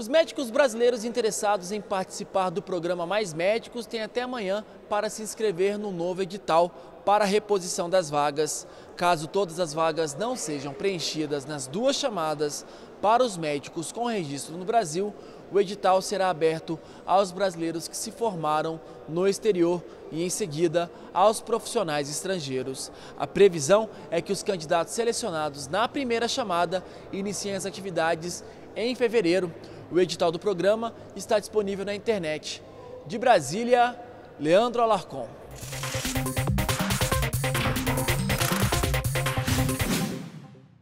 Os médicos brasileiros interessados em participar do programa Mais Médicos têm até amanhã para se inscrever no novo edital para a reposição das vagas. Caso todas as vagas não sejam preenchidas nas duas chamadas para os médicos com registro no Brasil, o edital será aberto aos brasileiros que se formaram no exterior e, em seguida, aos profissionais estrangeiros. A previsão é que os candidatos selecionados na primeira chamada iniciem as atividades em fevereiro. O edital do programa está disponível na internet. De Brasília, Leandro Alarcon.